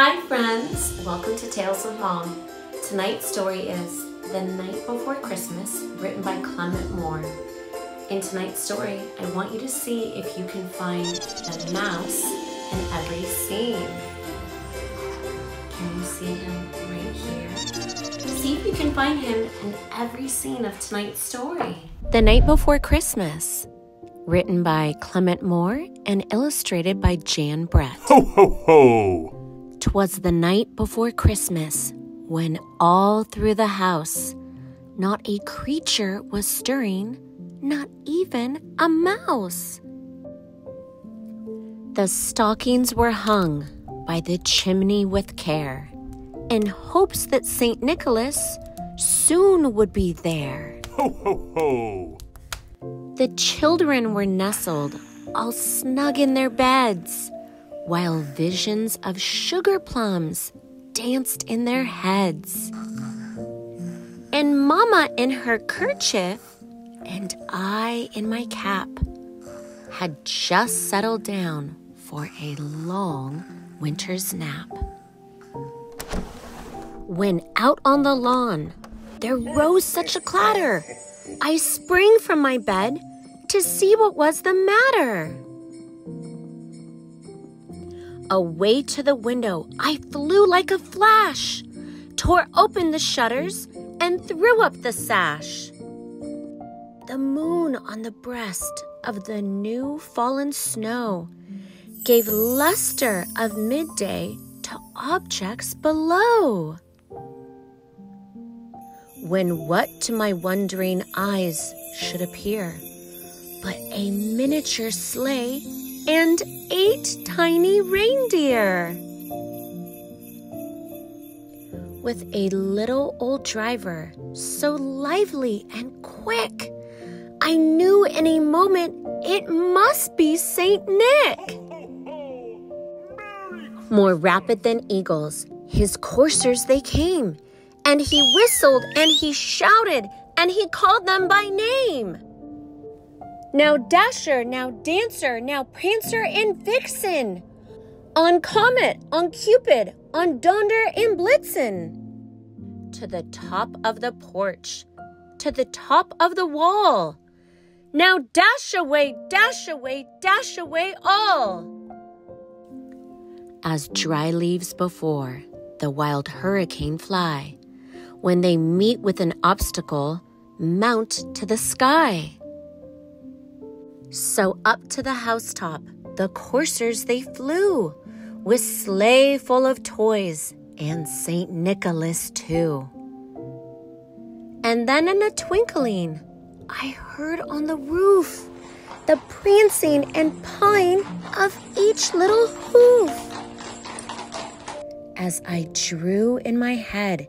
Hi friends! Welcome to Tales of Mom. Tonight's story is The Night Before Christmas, written by Clement Moore. In tonight's story, I want you to see if you can find the mouse in every scene. Can you see him right here? See if you can find him in every scene of tonight's story. The Night Before Christmas, written by Clement Moore and illustrated by Jan Brett. Ho, ho, ho! Twas the night before Christmas when all through the house not a creature was stirring, not even a mouse. The stockings were hung by the chimney with care in hopes that St. Nicholas soon would be there. Ho, ho, ho! The children were nestled all snug in their beds while visions of sugar plums danced in their heads. And Mama in her kerchief and I in my cap had just settled down for a long winter's nap. When out on the lawn there rose such a clatter, I sprang from my bed to see what was the matter. Away to the window, I flew like a flash, tore open the shutters, and threw up the sash. The moon on the breast of the new fallen snow gave luster of midday to objects below. When what to my wondering eyes should appear but a miniature sleigh and eight tiny reindeer. With a little old driver, so lively and quick, I knew in a moment it must be Saint Nick. More rapid than eagles, his coursers they came, and he whistled and he shouted and he called them by name. Now Dasher, now Dancer, now Prancer and Vixen. On Comet, on Cupid, on Donder and Blitzen. To the top of the porch, to the top of the wall. Now dash away, dash away, dash away all. As dry leaves before the wild hurricane fly, when they meet with an obstacle, mount to the sky. So up to the housetop, the coursers they flew, with sleigh full of toys, and St. Nicholas too. And then in a twinkling, I heard on the roof the prancing and pawing of each little hoof. As I drew in my head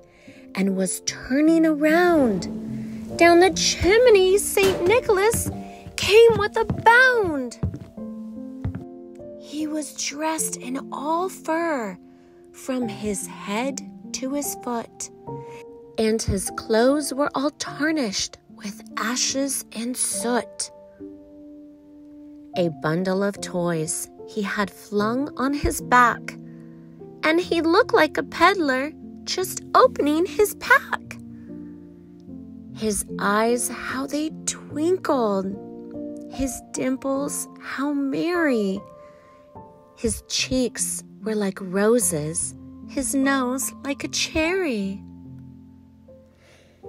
and was turning around, down the chimney St. Nicholas came with a bound. He was dressed in all fur from his head to his foot, and his clothes were all tarnished with ashes and soot. A bundle of toys he had flung on his back, and he looked like a peddler just opening his pack. His eyes, how they twinkled his dimples, how merry! His cheeks were like roses, his nose like a cherry.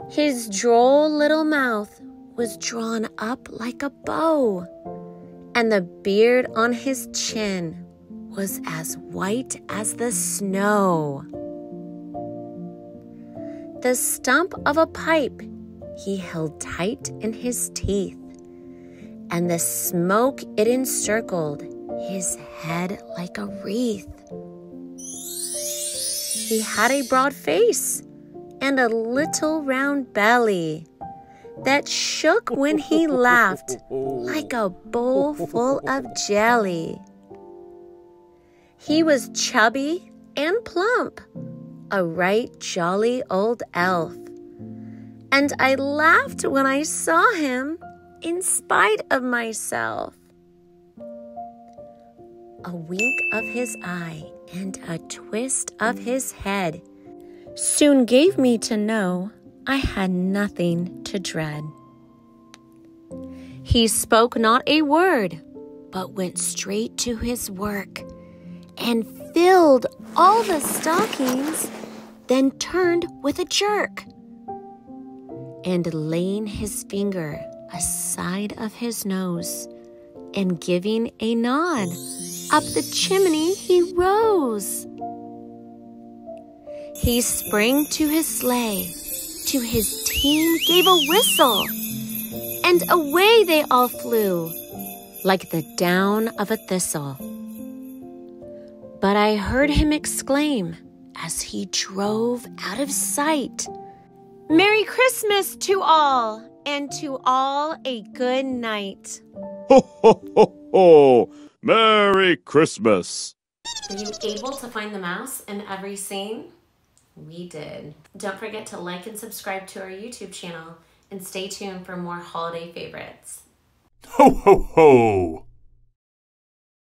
His droll little mouth was drawn up like a bow, and the beard on his chin was as white as the snow. The stump of a pipe he held tight in his teeth and the smoke it encircled his head like a wreath. He had a broad face and a little round belly that shook when he laughed like a bowl full of jelly. He was chubby and plump, a right jolly old elf. And I laughed when I saw him in spite of myself. A wink of his eye, and a twist of his head soon gave me to know I had nothing to dread. He spoke not a word, but went straight to his work and filled all the stockings, then turned with a jerk. And laying his finger aside of his nose and giving a nod, up the chimney he rose. He sprang to his sleigh, to his team gave a whistle, and away they all flew like the down of a thistle. But I heard him exclaim as he drove out of sight Merry Christmas to all, and to all a good night. Ho, ho, ho, ho! Merry Christmas! Were you able to find the mouse in every scene? We did. Don't forget to like and subscribe to our YouTube channel and stay tuned for more holiday favorites. Ho, ho, ho!